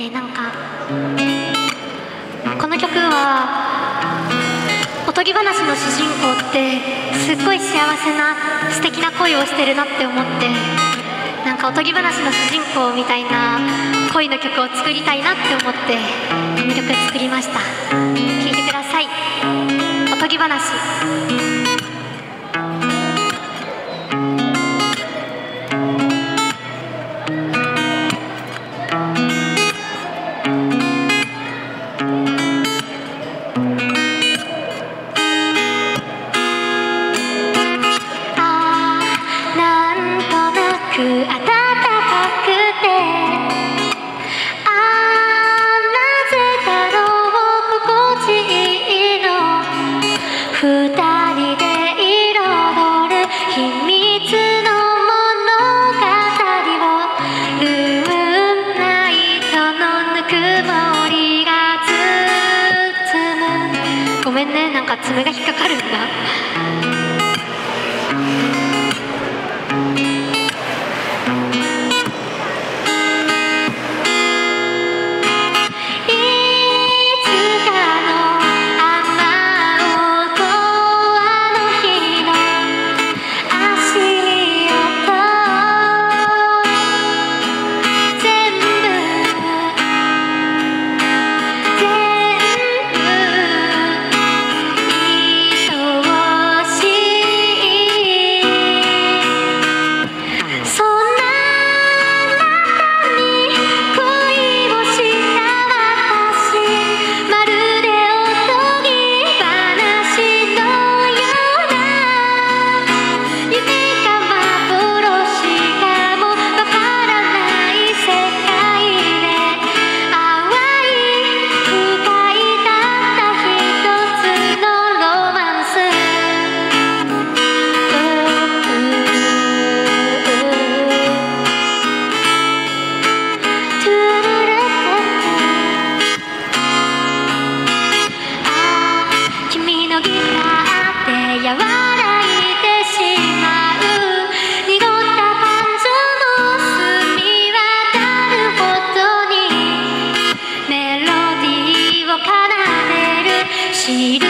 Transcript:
えーなんかこの曲はおとぎ話の主人公ってすっごい幸せな素敵な恋をしてるなって思ってなんかおとぎ話の主人公みたいな恋の曲を作りたいなって思ってこの曲作りました。聴いてください。おとぎ話。she